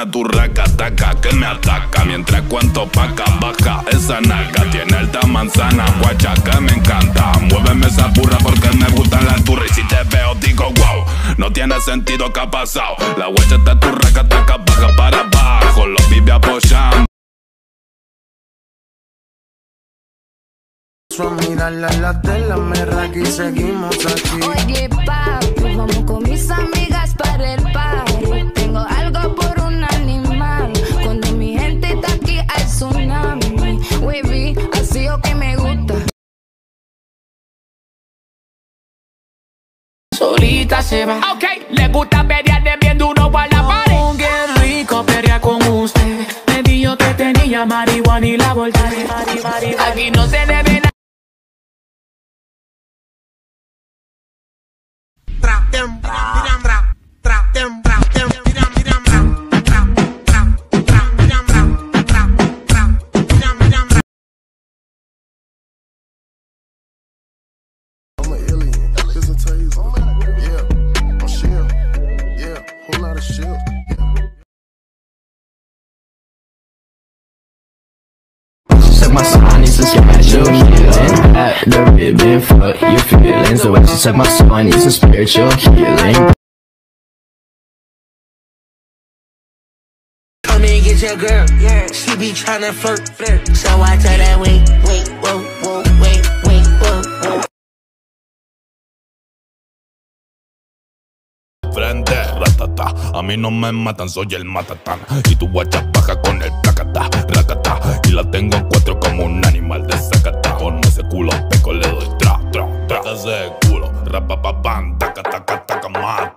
una turraca taca que me ataca. Mientras cuento paca baja. Esa naca Tiene alta manzana guacha que me encanta. Muéveme esa burra porque me gusta la turra Y si te veo digo wow No tiene sentido que ha pasado La guacha está turraca taca baja para abajo. Lo vive apoyando. Mirarla en la tela, me aquí seguimos aquí. Oye, papi, se va. Ok, le gusta pelear de bien duro para la pared. Oh, qué rico pelear con usted. Me dijo que tenía marihuana y la volteé. Aquí no se debe nada. I'm son, it's a spiritual healing. At the ribbon, fuck your feelings. The way she suck my son, it's a spiritual healing. Come and get your girl, yeah. She be tryna flirt, flirt. So I tell that wait, wait, whoa, whoa, wait, wait, whoa, whoa. frente, ratata. A mí no me matan, soy el matatán. Y tu guacha baja con el placata, racata. Y la tengo en cuatro como un animal de sacata. Con ese culo peco le doy tra, tra, tra. Ese culo, rapapapam, taca, taca, taca, más.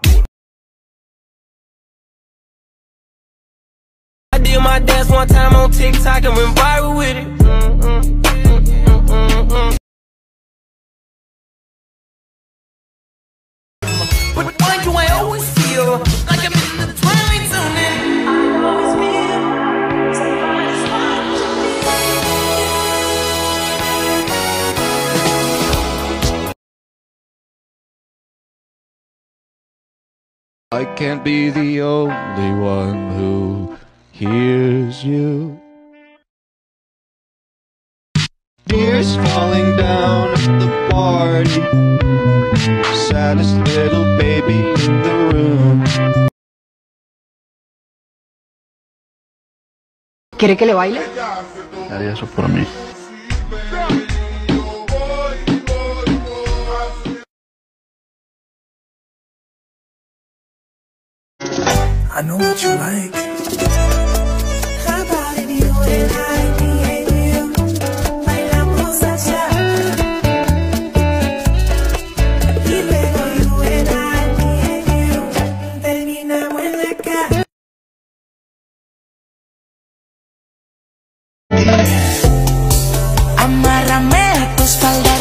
I did my dance one time on TikTok and went viral with it. I can't be the only one who hears you. Tears falling down at the party. Saddest little baby in the room. ¿Quiere que le baile? Haría eso por mí. I know what you like. How about if you and I, me and you, bailamos allá? Y luego you and I, me and you, terminamos en la cama. Amárrame a tu espalda,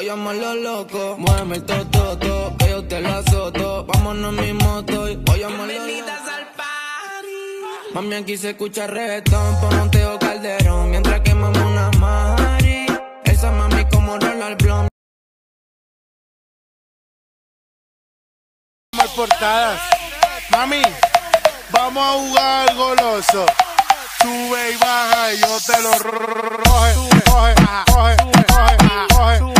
Váyamoslo loco, muéveme el tototo, que yo te la azoto. Vámonos en mi moto y váyamoslo loco. Mami, aquí se escucha reggaetón, Monteo Calderón, mientras quemamos una mari. Esa mami como Roland Blom. portadas. Mami, vamos a jugar goloso. Sube y baja y yo te lo ro- coge, coge, coge, coge, coge,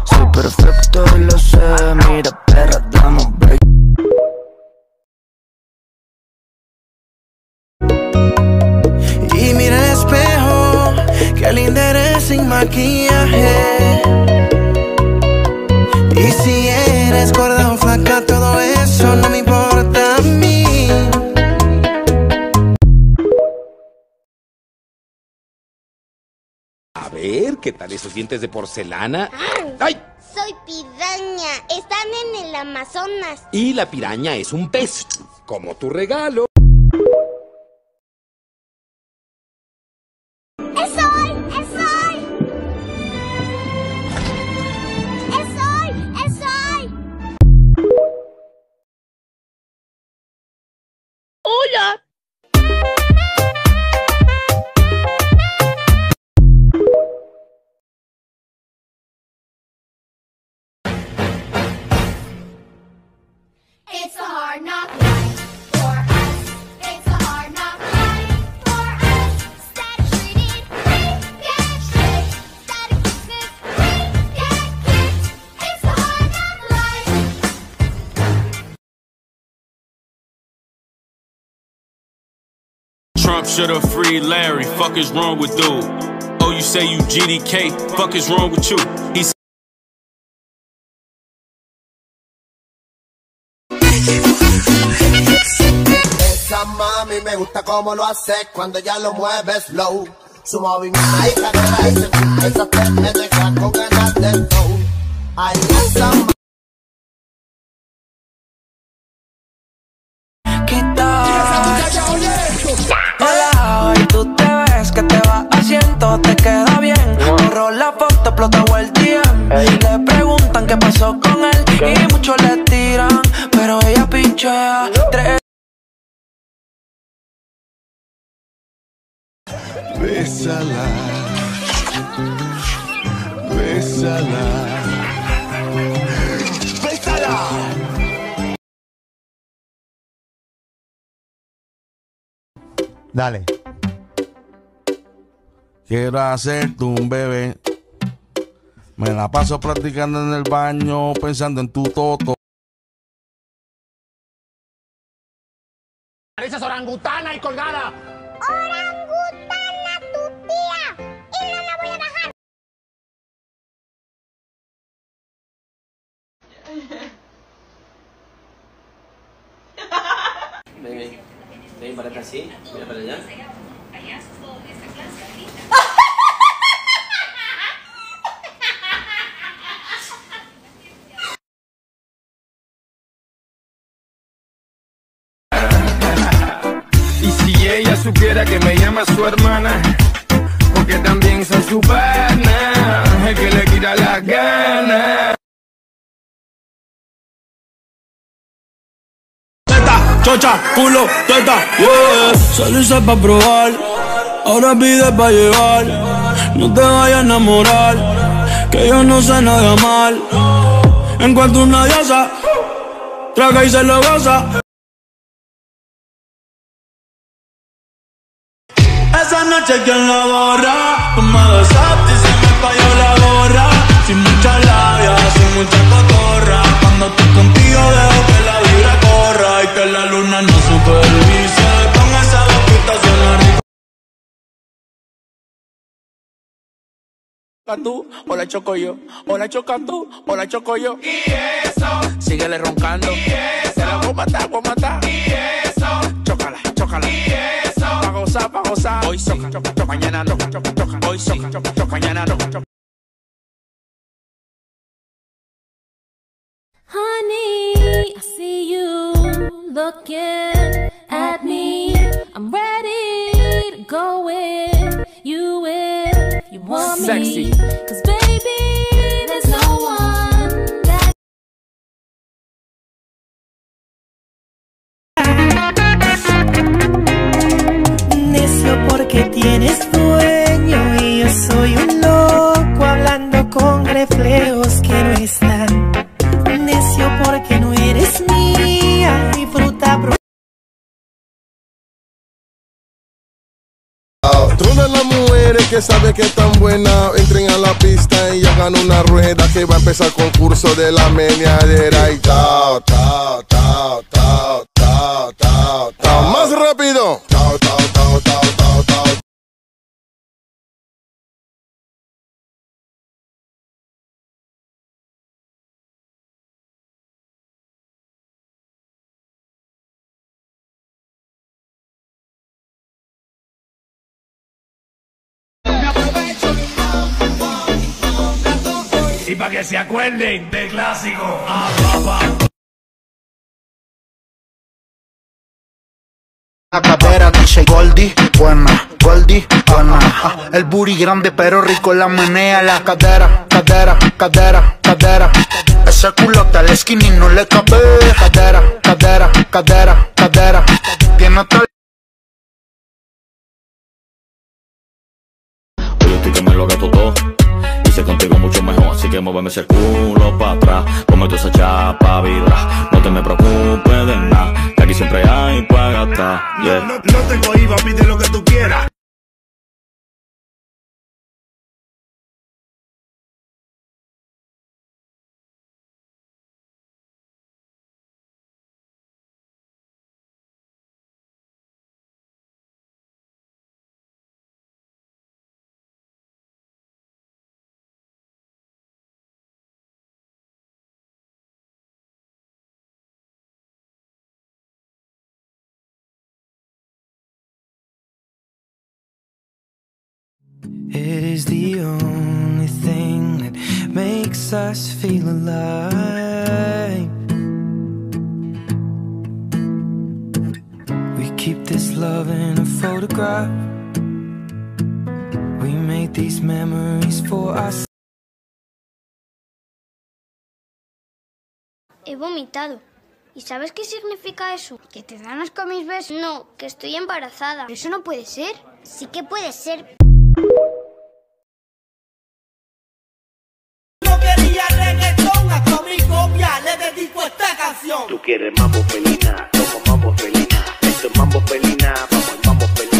perfecto y lo sé, mira perra, dame un break Y mira el espejo, que linda eres sin maquillaje. Y si eres gorda o flaca, todo eso no me importa a mí. A ver, ¿qué tal esos dientes de porcelana? ¡Ay! Soy piraña. Están en el Amazonas. Y la piraña es un pez, como tu regalo. Trump should have freed Larry. Fuck is wrong with dude? Oh, you say you GDK? Fuck is wrong with you? Mami me gusta como lo hace cuando ya lo mueve slow. Su movimiento ahí cadera y se esa te me deja con ganas de flow. Ay, esa. Borró la foto, explotó el DM. Le preguntan qué pasó con él y muchos le tiran, pero ella pinchea. Tres Bésala. Bésala. Bésala. Dale. Quiero hacerte un bebé. Me la paso practicando en el baño, pensando en tu toto. Pareces orangutana y colgada. ¡Orangutana tu tía! ¡Y no la voy a bajar! Ven, ven, párate así, mira para allá. Supiera que me llama su hermana, porque también soy su pana, el que le quita las ganas. Chocha, culo, teta, yeah. Salirse pa' probar, ahora pide pa' llevar. No te vayas a enamorar, que yo no sé nada de amar. Encuentro una diosa, traga y se lo goza. Noche quien la borra, me besaste y se me cayó la gorra. Sin mucha labia, sin mucha cotorra. Cuando estoy contigo dejo que la vibra corra y que la luna no supervise. Con esa boquita suena rico. tú, o la choco yo, o la chocas tú, o la choco yo. Y eso, síguele roncando. Y eso, te la voy a matar, voy a matar. Y eso, eso, pa' gozar, pa' gozar. Hoy soca, choca, choca, mañana no, choca, choca. Hoy soca, choca, choca, mañana no. Honey, I see you looking at me. I'm ready to go with you if you want Sexy. me. Cause baby, que saben que están buenas entren a la pista y hagan una rueda que va a empezar el concurso de la meneadera y tao, tao, tao, tao, tao, tao, tao. Más rápido. Y para que se acuerden del clásico. Ah, papá. La cadera dice Goldie, buena, Goldie, buena. Ah, el booty grande pero rico la menea. La cadera, cadera, cadera, cadera. Ese culote al skinny no le cabe. Cadera, cadera, cadera, cadera. Tiene tal Yo estoy que me lo gato todo. Hice contigo mucho mejor, así que muéveme ese culo para atrás. Come toda esa chapa vibra. No te me preocupes de nada, que aquí siempre hay para gastar. Yeah. No, no tengo IVA, pide lo que tú quieras. It is the only thing that makes us feel alive. We keep this love in a photograph. We made these memories for us. He vomitado. ¿Y sabes qué significa eso? ¿Que te dan asco mis besos? No, que estoy embarazada. ¿Eso no puede ser? Sí que puede ser. Tú quieres mambo felina, como mambo felina. Esto es mambo felina, vamos al mambo felina.